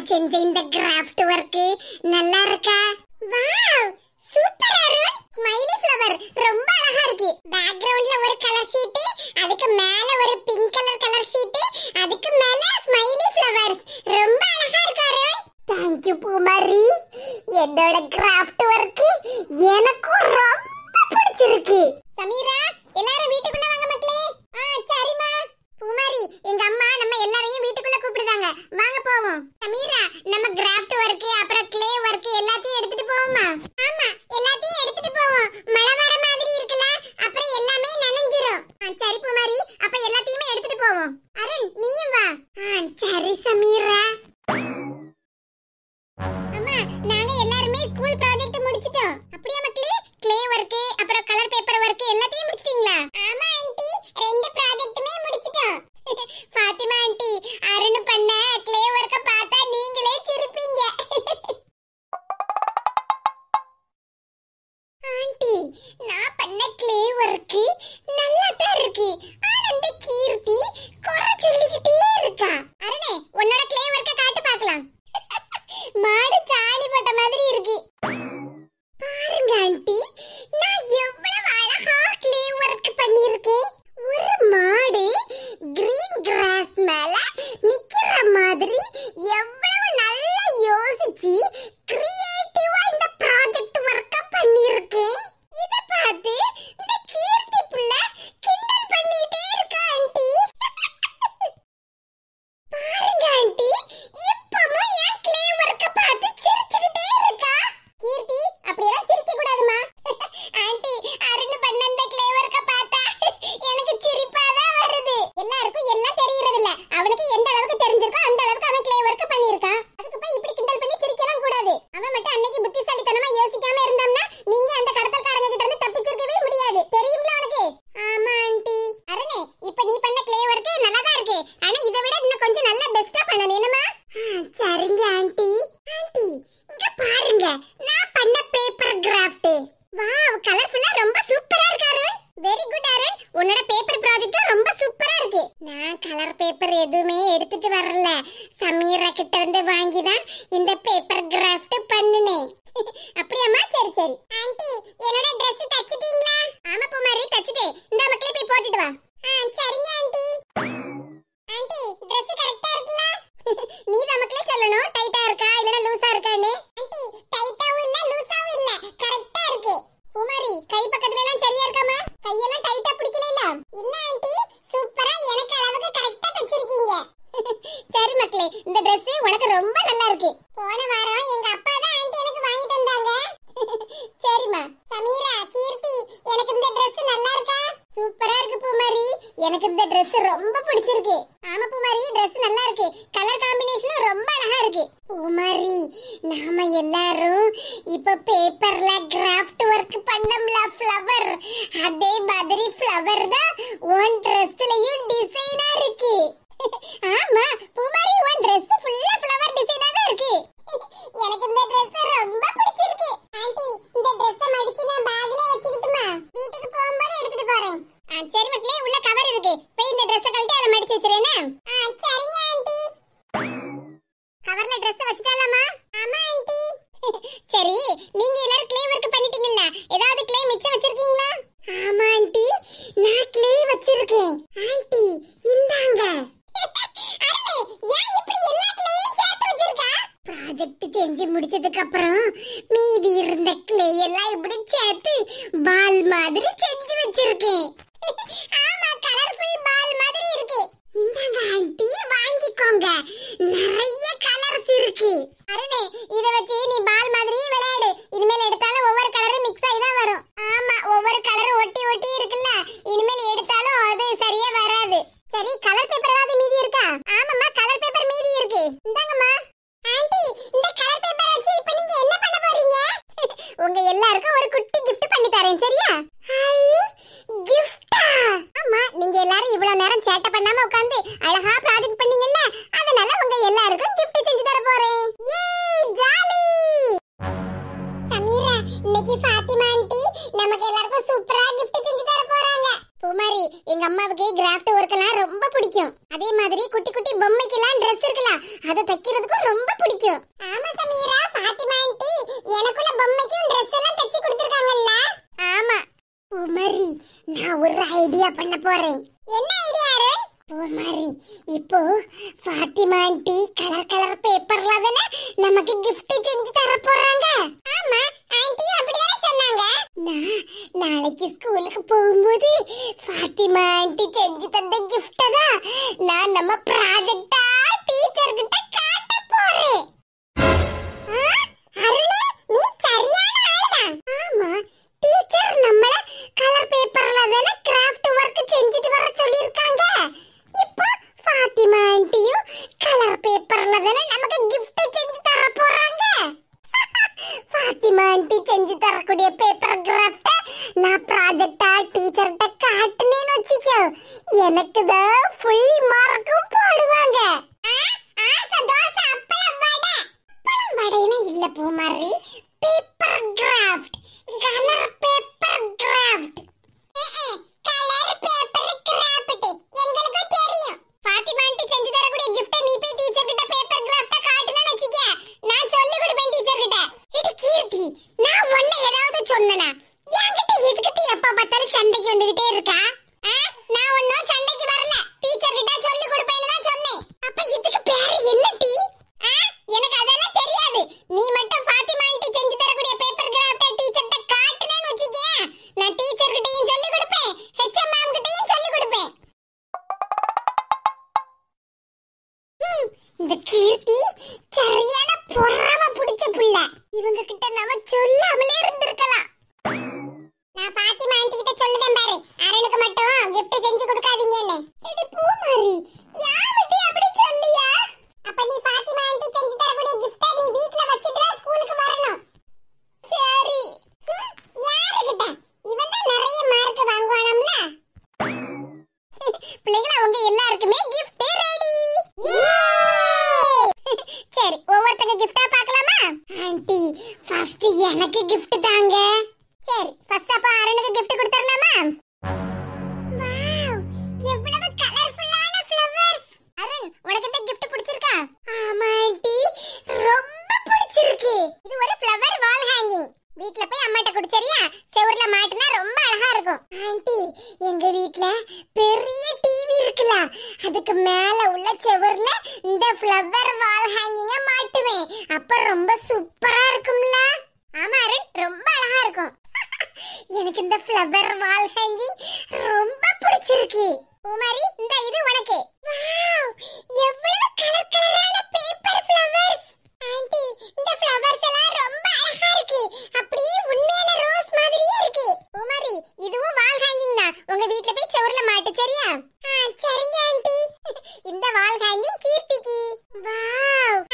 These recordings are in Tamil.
நான் செஞ்ச இந்த கிராஃப்ட் ஒர்க் நல்லா இருக்கா wow! Super Arun smiley flower ரொம்ப அழகா இருக்கு. பேக்ரவுண்ட்ல ஒரு கலர் ஷீட் அதுக்கு மேல ஒரு பிங்க் கலர் கலர் ஷீட் அதுக்கு மேல ஸ்மைலி ஃப்ளவர்ஸ் ரொம்ப அழகா இருக்கு அருண். தேங்க் யூ பூமாரி. என்னோட கிராஃப்ட் ஒர்க் எனக்கும் ரொம்ப பிடிச்சிருக்கு. ஒர்க் நல்லா தான் இருக்கு ஆனா அந்த கீர்த்தி குறை சொல்லிக்கிட்டே இருக்கா அருணே உன்னோட க்ளே ஒர்க்க காட்டு பார்க்கலாம் மாடு சாணி போட்ட மாதிரி இருக்கு பாருங்க ஆண்டி நான் எவ்வளவு அழகா க்ளே ஒர்க் பண்ணிருக்கேன் ஒரு மாடு கிரீன் கிராஸ் மேல நிக்கிற மாதிரி எவ்வளவு நல்லா யோசிச்சு கிரியேட்டிவா இந்த ப்ராஜெக்ட் ஒர்க்க பண்ணிருக்கேன் இத பார்த்து இந்த கீர்த்தி புள்ள கிண்டல் பண்ணிட்டே இருக்கா ஆண்டி பாருங்க ஆண்டி இப்பவும் என் க்ளே ஒர்க்க பார்த்து சிரிச்சுக்கிட்டே இருக்கா கீர்த்தி அப்படியெல்லாம் சிரிக்க கூடாதுமா ஆண்டி அருண் பண்ண அந்த க்ளே ஒர்க்க பார்த்தா எனக்கு சிரிப்பா தான் வருது எல்லாருக்கும் எல்லாம் தெரியறது இல்ல அவனுக்கு எந்த அளவுக்கு தெரிஞ்சிருக்கோ அந்த அளவுக்கு அவன் க்ளே ஒர்க் பண்ணியிருக்கான் அதுக்கு போய் இப்படி கிண்டல் பண்ணி சிரிக்கலாம் கூடாது அவன் மட்டும் அன்னைக்கு புத்திசாலித்தனமா யோசிக்காம இருந்தான்னா நீங்க அந்த கடத்தல்காரங்க கிட்ட இருந்து தப்பிச்சிருக்கவே முடியாது தெரியுங்களா உனக்கு ஆமா ஆண்டி அருணே இப்ப நீ பண்ண க்ளே ஒர்க் நல்லா தான் இருக்கு ஆனா இதை விட இன்னும் கொஞ்சம் நல்லா பெஸ்டா பண்ணணும் என்னமா சரிங்க ஆண்டி ஆண்டி இங்க பாருங்க நான் பண்ண பேப்பர் கிராஃப்ட் வாவ் கலர்ஃபுல்லா ரொம்ப சூப்பரா இருக்கு அருண் வெரி குட் அருண் உன்னோட பேப்பர் ப்ராஜெக்ட் ரொம்ப சூப்பரா இருக்கு நான் கலர் பேப்பர் எதுவுமே எடுத்துட்டு வரல. சமீரா கிட்ட இருந்து வாங்கி தான் இந்த பேப்பர் கிராஃப்ட் பண்ணுனேன். அப்படியாம்மா? சரி சரி. ஆன்ட்டி என்னோட ட்ரெஸ் தச்சிட்டீங்களா? ஆமா குமாரி தச்சிட்டேன். இந்த மக்களே போய் போட்டுட்டு வா. ஆ சரிங்க ஆன்ட்டி ஆன்ட்டி ட்ரெஸ் கரெக்டா இருக்குல்ல? நீ நமக்கே சொல்லணும். டைட்டா இருக்கா? இல்லனா லூசா இருக்கான்னு. ஆன்ட்டி டைட்டாவும் இல்ல லூசாவும் இல்ல கரெக்ட்டா இருக்கு பூமாரி கை பக்கத்துல எல்லாம் சரியா இருக்காமா கையெல்லாம் டைட்டா பிடிக்கல இல்ல இல்ல ஆண்டி சூப்பரா எனக்கு அளவுக்கு கரெக்ட்டா தச்சிருக்கீங்க சரி மக்களே இந்த Dress உனக்கு ரொம்ப நல்லா இருக்கு போன வாரம் எங்க அப்பா தான் ஆண்டி எனக்கு வாங்கிட்டு வந்தாங்க சரிம்மா சமீரா கீர்த்தி எனக்கு இந்த Dress நல்லா இருக்கா சூப்பரா இருக்கு பூமாரி எனக்கு இந்த Dress ரொம்ப பிடிச்சிருக்கு. ஆமா பூமாரி Dress நல்லா இருக்கு. கலர் காம்பினேஷனும் ரொம்ப அழகா இருக்கு. பூமாரி நாம எல்லாரும் இப்ப பேப்பர்ல கிராஃப்ட் ஒர்க் பண்ணோம்ல ஃப்ளவர் அதே மாதிரி ஃப்ளவர் தான் உன் ட்ரெஸ்லயும் டிசைனா இருக்கு. ஆமா பூமாரி உன் Dress ஃபுல்லா ஃப்ளவர் டிசைனா நிறைய கலர்ஸ் இருக்கு. அருணே இத வச்சு நீ பால் மாதிரியே விளையாடு. இனிமேல் எடுத்தாலும் ஒவ்வொரு கலரும் மிக்ஸ் ஆகி தான் வரும். ஆமா ஒவ்வொரு கலரும் ஒட்டி ஒட்டி இருக்குல்ல. இனிமேல் எடுத்தாலும் அது சரியா வராது. சரி கலர் பேப்பர் ஏதாவது மீதி இருக்கா? ஆமாம்மா கலர் பேப்பர் மீதி இருக்கு. இந்தாங்கம்மா. ஆண்டி இந்த கலர் பேப்பர் வச்சு இப்போ நீங்க என்ன பண்ண போறீங்க? உங்க எல்லாருக்கும் ஒரு குட்டி கிஃப்ட் பண்ணி தரேன் சரியா? ஹாய். நீங்க எல்லாரும் இவ்வளவு நேரம் சேட்டை பண்ணாம உட்கார்ந்து அழகா ப்ராஜெக்ட் பண்ணீங்கல்ல? அதனால உங்க எல்லாருக்கும் கிஃப்ட் செஞ்சு தர போறேன். ஜாலி! சமீரா இன்னைக்கு ஃபாத்திமா ஆண்டி நமக்கு எல்லாருக்கும் சூப்பரா கிஃப்ட் செஞ்சு தர போறாங்க. பூமாரி எங்க அம்மாவுக்கு கிராஃப்ட் ஒர்க்லாம் ரொம்ப பிடிக்கும். அதே மாதிரி குட்டி குட்டி பொம்மைக்கெல்லாம் ட்ரெஸ் இருக்கலாம். அதை தைக்கிறதுக்கும் ரொம்ப பிடிக்கும். ஆமா சமீரா morrer. பூமாரி paper craft colour paper craft colour paper craft எங்களுக்கு தெரியும் பாத்திமா ஆண்டி செஞ்சு தரக்கூடிய gift நீ போய் டீச்சர் கிட்ட பேப்பர் கிராஃப்ட காட்டுனேன்னு வச்சுக்க நான் சொல்லி கொடுப்பேன் டீச்சர் கிட்ட இது கீர்த்தி நான் உன்னை ஏதாவது சொன்னனா என்கிட்ட எதுக்கிட்ட எப்ப பார்த்தாலும் சண்டைக்கு வந்துகிட்டே இருக்கா ஆ? நான் ஒன்னும் சண்டைக்கு வரல டீச்சர் கிட்ட சொல்லி கொடுப்பேன்னு தான் சொன்னேன் அப்ப இதுக்கு பேரு என்ன டீ ஆ? எனக்கு அதெல்லாம் தெரியாது நீ மட்டும் ஃபாத்திமா ஆண்டி செஞ்சு தரக்கூடிய பேப்பர் கிராஃப்ட டீச்சர்ட்ட காட்டுனேன்னு வச்சுக்கேன் நான் டீச்சர் கிட்டயும் சொல்லி கொடுப்பேன் ஹெச்எம் மேம் கிட்டயும் சொல்லி கொடுப்பேன் ஹம், இந்த கீர்த்தி சரியான பொறாம பிடிச்ச புள்ள. இவங்க கிட்ட நாம சொல்லாமலே இருந்திருக்கலாம். நான் பாத்திமா ஆண்டி கிட்ட சொல்லுதேன் பாரு. அருணுக்கு மட்டும் gift செஞ்சு கொடுக்காதீங்கன்னு. எடி பூமாரி அப்ப ரொம்ப சூப்பரா இருக்கும்ல. ஆமா அருண் ரொம்ப அழகா இருக்கும். எனக்கு இந்த ஃப்ளவர் வால் ஹேங்கிங் ரொம்ப பிடிச்சிருக்கு. உமாரி இந்த இது உனக்கு. வாவ் எவ்வளவு கலர் கலரான பேப்பர் ஃப்ளவர்ஸ் ஆண்டி இந்த ஃப்ளவர்ஸ் எல்லாம் ரொம்ப அழகா இருக்கு. அப்படியே உண்மையான ரோஸ் மாதிரியே இருக்கு. உமாரி இதுவும் வால் ஹேங்கிங் தான். உங்க வீட்ல போய் செவுர்ல மாட்டு சரியா? சரிங்க ஆண்டி இந்த வால் ஹேங்கிங் கீர்த்திக்கு. வா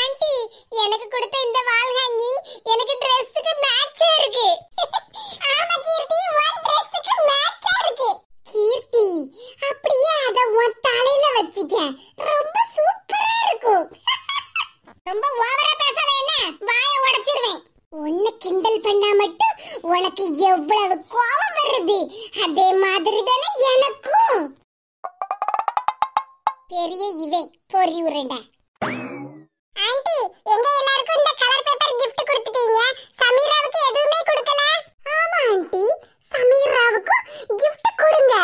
ஆண்டி எனக்கு கொடுத்த இந்த வால் ஹேங்கிங் எனக்கு Dress-க்கு மேட்சா இருக்கு ஆமா கீர்த்தி உன் Dress-க்கு மேட்சா இருக்கு கீர்த்தி அப்படியே அத உன் தலையில வச்சிக்க ரொம்ப சூப்பரா இருக்கும் ரொம்ப ஓவரா பேசாத என்ன? வாயை உடைச்சிருவேன். ஒன்னு கிண்டல் பண்ணா மட்டும் உனக்கு எவ்வளவு கோபம் வருது அதே மாதிரி தானே எனக்கும் பெரிய இவன் பொறி உருண்டை ஆண்டி எங்க எல்லாருக்கும் இந்த கலர் பேப்பர் gift கொடுத்துட்டீங்க சமீராவுக்கு எதுவுமே கொடுக்கல ஆமா ஆண்டி சமீராவுக்கும் gift கொடுங்க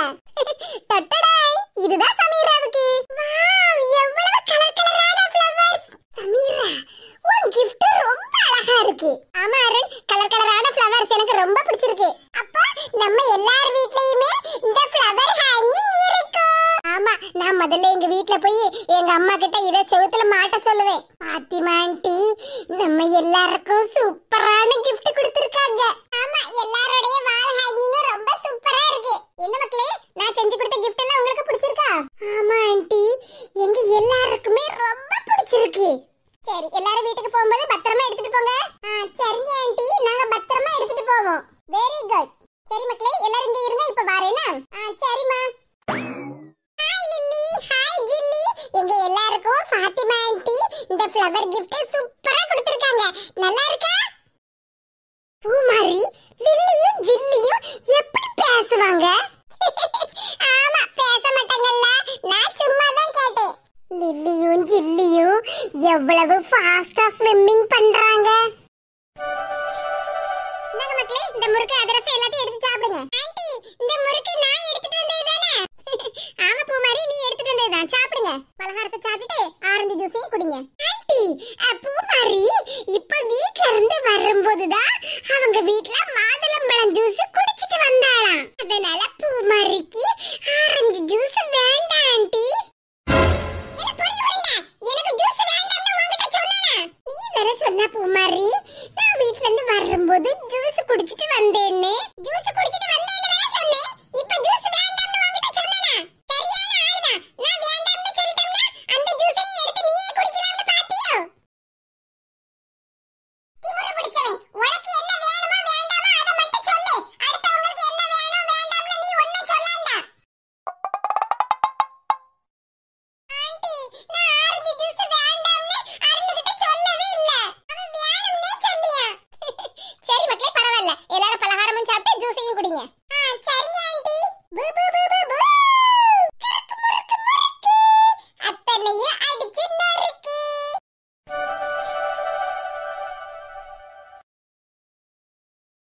டட்டடாய் இதுதான் சமீராவுக்கு வாவ் எவ்வளவு கலர் கலரான ஃப்ளவர்ஸ் சமீரா உன் gift ரொம்ப அழகா இருக்கு ஆமா அருண் கலர் கலரான ஃப்ளவர்ஸ் எனக்கு ரொம்ப பிடிச்சிருக்கு அப்ப நம்ம எல்லார் வீட்லயுமே இந்த ஃப்ளவர் ஹேங்கிங் இருக்கும் ஆமா நான் வீட்டுல போய் எங்க அம்மா கிட்ட இத செவுத்துல மாட்ட சொல்லுவேன். பாத்திமா ஆண்டி நம்ம எல்லாருக்கும் சூப்பரான கிஃப்ட் கொடுத்திருக்காங்க. ஆமா எல்லாரோடைய வால் ஹேங்கிங் ரொம்ப சூப்பரா இருக்கு. என்ன மக்களே நான் செஞ்சு கொடுத்த கிஃப்ட் எல்லாம் உங்களுக்கு பிடிச்சிருக்கா? ஆமா ஆண்டி எங்க எல்லாருக்குமே ரொம்ப பிடிச்சிருக்கு. சரி எல்லாரும் வீட்டுக்கு போகும்போது பத்திரமா எடுத்துட்டு போங்க. ஆ, சரிங்க ஆண்டி நாங்க பத்திரமா எடுத்துட்டு போவோம். வெரி குட் சரி மக்களே எல்லாரும் இங்க இருங்க இப்ப வரேனா? ஆ சரிம்மா. எங்க எல்லாருக்கும் ஃபாத்திமா ஆன்ட்டி இந்த ஃப்ளவர் கிஃப்ட் சூப்பரா கொடுத்திருக்காங்க. நல்லா இருக்கா? பூ மாதிரி லில்லியும் ஜில்லியும் எப்படி பேசுவாங்க? ஆமா பேச மாட்டாங்கல்ல. நான் சும்மா தான் கேட்டேன். லில்லியும் ஜில்லியும் எவ்வளவு ஃபாஸ்டா ஸ்விம்மிங் பண்றாங்க. கௌரி இப்ப வீட்ல இருந்து வரும்போதுதான் அவங்க வீட்ல மாதுளம்பழம் ஜூஸ் குடிச்சிட்டு வந்தாளாம்.